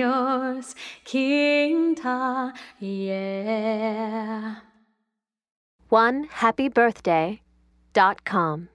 yours, King Ta, yeah. One happy birthday dot com.